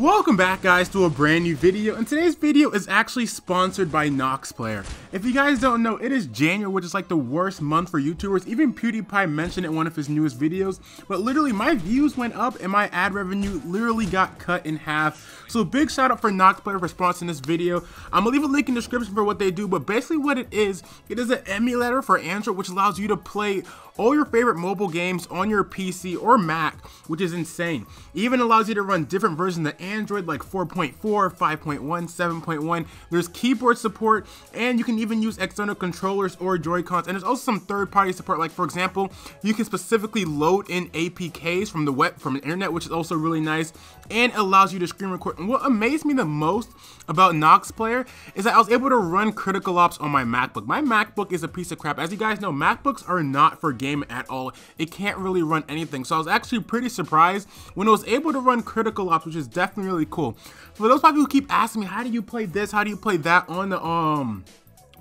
Welcome back guys to a brand new video and today's video is actually sponsored by Nox Player. If you guys don't know, it is January which is like the worst month for YouTubers. Even PewDiePie mentioned it in one of his newest videos. But literally my views went up and my ad revenue literally got cut in half. So big shout out for Noxplayer for sponsoring this video. I'm gonna leave a link in the description for what they do but basically what it is, it is an emulator for Android which allows you to play all your favorite mobile games on your PC or Mac, which is insane. Even allows you to run different versions of Android like 4.4, 5.1, 7.1. There's keyboard support, and you can even use external controllers or Joy-Cons. And there's also some third-party support. Like for example, you can specifically load in APKs from the web from the internet, which is also really nice, and allows you to screen record. And what amazed me the most about Nox Player is that I was able to run Critical Ops on my MacBook. My MacBook is a piece of crap. As you guys know, MacBooks are not for game at all. It can't really run anything. So I was actually pretty surprised when it was able to run Critical Ops, which is definitely really cool. For those people who keep asking me, how do you play this? How do you play that on the um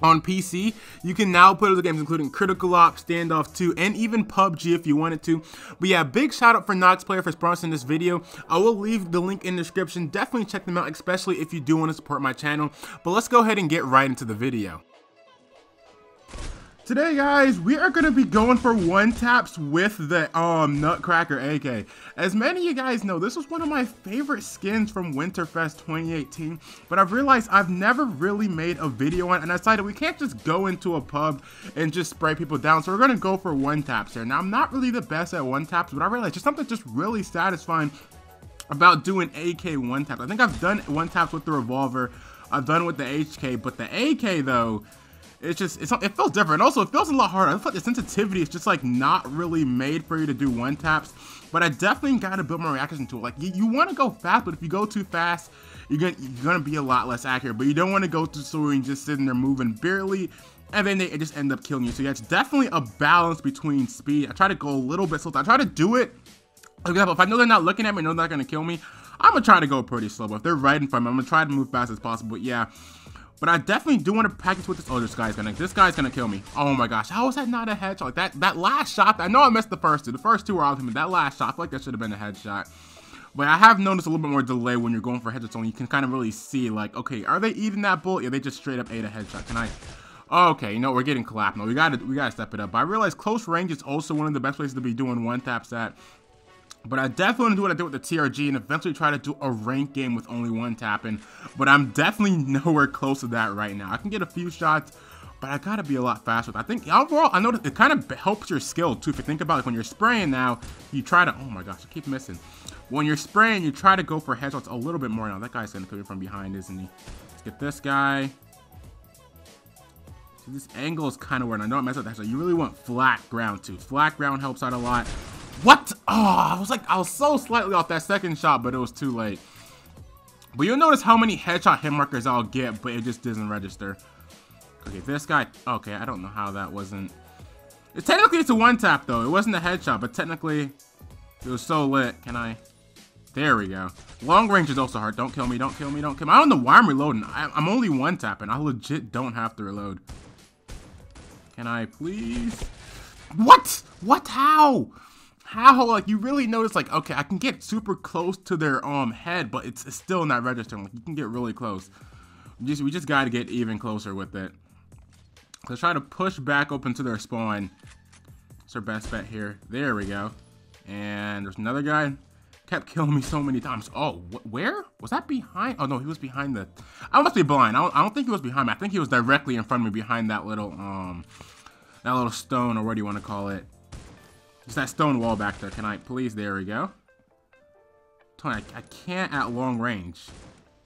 on PC, you can now play other games including Critical Ops, Standoff 2, and even PUBG if you wanted to. But yeah, big shout out for Nox Player for sponsoring this video. I will leave the link in the description. Definitely check them out, especially if you do want to support my channel. But let's go ahead and get right into the video. Today, guys, we are going to be going for one taps with the um Nutcracker AK. As many of you guys know, this was one of my favorite skins from Winterfest 2018, but I've realized I've never really made a video on it, and I decided we can't just go into a pub and just spray people down, so we're going to go for one taps here. Now, I'm not really the best at one taps, but I realized just something just really satisfying about doing AK one taps. I think I've done one taps with the revolver, I've done with the HK, but the AK though, it's just it's it feels different. Also, it feels a lot harder. I feel like the sensitivity is just like not really made for you to do one taps. But I definitely got to build my reaction to it. Like you, you want to go fast, but if you go too fast, you're gonna you're gonna be a lot less accurate. But you don't want to go too slow and just sitting there moving barely, and then they just end up killing you. So yeah, it's definitely a balance between speed. I try to go a little bit slow. I try to do it. For example, if I know they're not looking at me, know they're not gonna kill me, I'm gonna try to go pretty slow. But if they're right in front of me, I'm gonna try to move fast as possible. But yeah. But I definitely do want to practice with this. Oh, this guy's gonna, this guy's gonna kill me. Oh my gosh, how is that not a headshot? Like that, that last shot. I know I missed the first two. The first two were out of him. That last shot, I feel like that should have been a headshot. But I have noticed a little bit more delay when you're going for headshots. So you can kind of really see, like, okay, are they eating that bullet? Yeah, they just straight up ate a headshot. Can I? Okay, you know we're getting clapped now. We gotta, we gotta step it up. But I realize close range is also one of the best places to be doing one taps at. But I definitely want to do what I did with the TRG and eventually try to do a rank game with only one tapping. But I'm definitely nowhere close to that right now. I can get a few shots, but I gotta be a lot faster. I think overall, I noticed it kind of helps your skill too. If you think about it, when you're spraying now, you try to, oh my gosh, I keep missing. When you're spraying, you try to go for headshots a little bit more now. That guy's gonna come in from behind, isn't he? Let's get this guy. This angle is kind of weird. I know I messed up that, so you really want flat ground too. Flat ground helps out a lot. What? Oh, I was like, I was so slightly off that second shot, but it was too late. But you'll notice how many headshot hit markers I'll get, but it just doesn't register. Okay, this guy, okay, I don't know how that wasn't. It, technically, it's a one tap though. It wasn't a headshot, but technically, it was so lit. Can I? There we go. Long range is also hard. Don't kill me, don't kill me, don't kill me. I don't know why I'm reloading. I, I'm only one tapping. I legit don't have to reload. Can I please? What? What? How? How like you really notice like okay I can get super close to their um head but it's, still not registering. Like you can get really close. We just we just got to get even closer with it. Let's try to push back open to their spawn. It's our best bet here. There we go. And there's another guy. Kept killing me so many times. Oh wh where? Was that behind? Oh no he was behind the I must be blind. I don't, I don't think he was behind me. I think he was directly in front of me behind that little um that little stone or what do you want to call it it's that stone wall back there. Can I please? There we go. Tony, I, I can't at long range.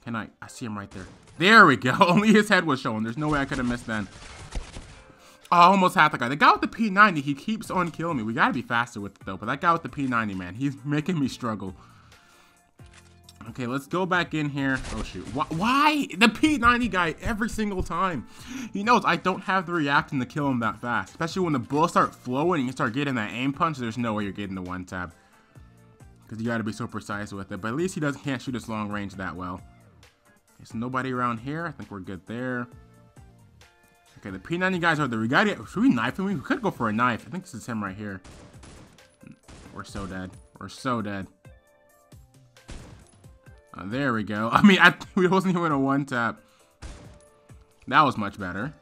Can I? I see him right there. There we go. Only his head was showing. There's no way I could have missed then. I almost had the guy. The guy with the P90, he keeps on killing me. We gotta be faster with it though. But that guy with the P90, man, he's making me struggle. Okay, let's go back in here. Oh, shoot. Why? The P90 guy every single time. He knows I don't have the reaction to kill him that fast. Especially when the bullets start flowing and you start getting that aim punch, there's no way you're getting the one tap. Because you got to be so precise with it. But at least he doesn't can't shoot his long range that well. There's nobody around here. I think we're good there. Okay, the P90 guys are the we gotta should we knife him? We could go for a knife. I think this is him right here. We're so dead. We're so dead. Uh, there we go. I mean, I, we wasn't even a one tap. That was much better.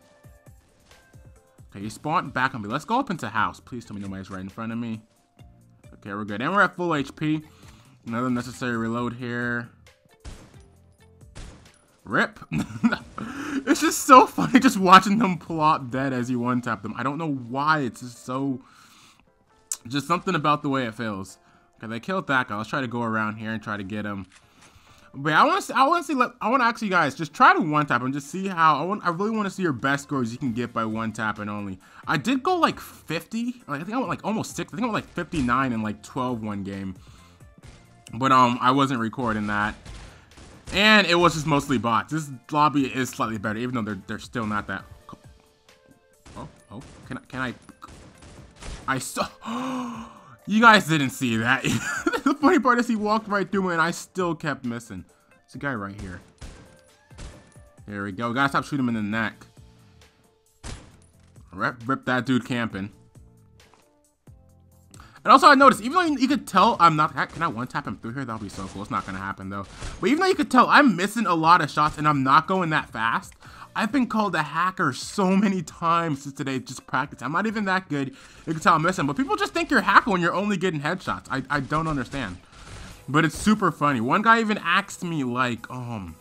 Okay, he spawned back on me. Let's go up into house. Please tell me nobody's right in front of me. Okay, we're good. And we're at full HP. Another necessary reload here. Rip. it's just so funny just watching them plop dead as you one-tap them. I don't know why. It's just so... Just something about the way it feels. Okay, they killed that guy. Let's try to go around here and try to get him. But I want to, I want to see, I want to ask you guys, just try to one tap and just see how. I want, I really want to see your best scores you can get by one tap and only. I did go like 50, like I think I went like almost six. I think I went like 59 in like 12 one game. But um, I wasn't recording that, and it was just mostly bots. This lobby is slightly better, even though they're they're still not that. Oh, oh, can I, can I? I saw. You guys didn't see that. the funny part is he walked right through me and I still kept missing. It's a guy right here. There we go. Gotta stop shooting him in the neck. Rip, rip that dude camping. And also I noticed, even though you could tell I'm not, can I one tap him through here? That'll be so cool. It's not gonna happen though. But even though you could tell I'm missing a lot of shots and I'm not going that fast, I've been called a hacker so many times since today, just practice. I'm not even that good. You can tell I'm missing, but people just think you're hacker when you're only getting headshots. I, I don't understand. But it's super funny. One guy even asked me, like, um,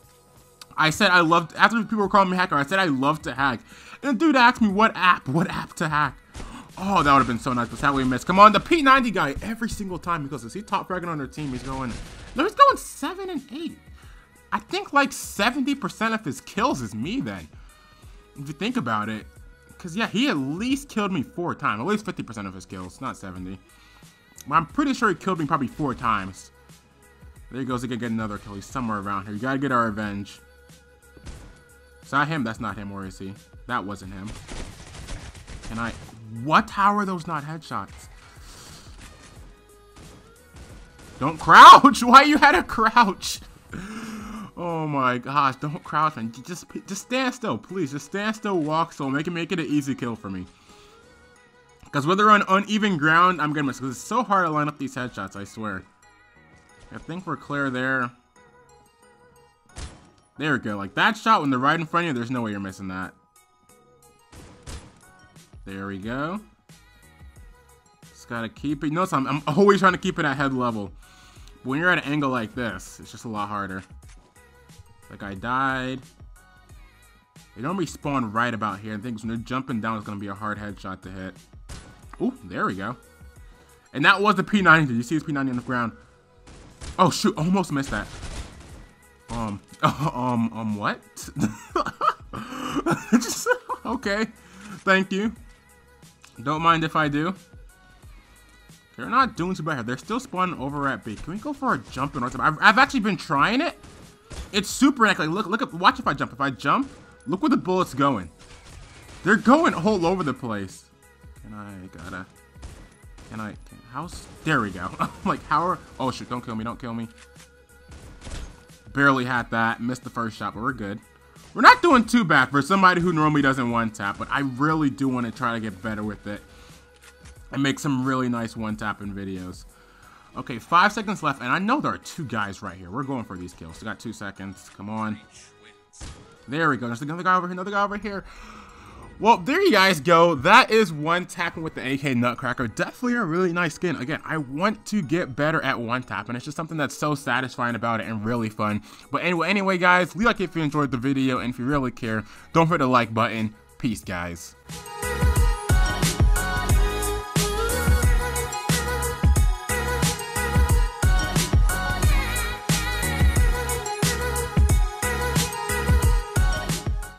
I said I loved, after people were calling me hacker, I said I love to hack. And dude asked me what app, what app to hack. Oh, that would have been so nice, but sadly we missed. Come on, the P90 guy, every single time, because is he top fragging on their team, he's going, no, he's going 7 and 8. I think like 70% of his kills is me then. If you think about it. Because, yeah, he at least killed me four times. At least 50% of his kills, not 70. But I'm pretty sure he killed me probably four times. There he goes. He can get another kill. He's somewhere around here. You gotta get our revenge. Is that him? That's not him. Where is he? That wasn't him. Can I... What? How are those not headshots? Don't crouch! Why you had to crouch? Oh my gosh, don't crouch, man. Just, just stand still, please. Just stand still, walk slow. Make it, make it an easy kill for me. Because whether on uneven ground, I'm gonna miss. Because it's so hard to line up these headshots, I swear. I think we're clear there. There we go. Like that shot when they're right in front of you, there's no way you're missing that. There we go. Just gotta keep it. Notice I'm, I'm always trying to keep it at head level. But when you're at an angle like this, it's just a lot harder. That guy died. They don't respawn right about here. I think when they're jumping down, it's going to be a hard headshot to hit. Oh, there we go. And that was the P90. Did you see his P90 on the ground? Oh, shoot. Almost missed that. Um, um, um, what? Just, okay. Thank you. Don't mind if I do. They're not doing too bad. They're still spawning over at B. Can we go for a jump in? I've, I've actually been trying it. It's super like look look at watch if I jump. If I jump, look where the bullets going. They're going all over the place. Can I gotta can I house there we go. I'm like how are oh shit, don't kill me, don't kill me. Barely had that, missed the first shot, but we're good. We're not doing too bad for somebody who normally doesn't one tap, but I really do want to try to get better with it and make some really nice one tapping videos. Okay, five seconds left, and I know there are two guys right here. We're going for these kills. We got two seconds. Come on. There we go. There's another guy over here, another guy over here. Well, there you guys go. That is one tapping with the AK Nutcracker. Definitely a really nice skin. Again, I want to get better at one tapping. It's just something that's so satisfying about it and really fun. But anyway, anyway, guys, leave like if you enjoyed the video, and if you really care, don't forget the like button. Peace, guys.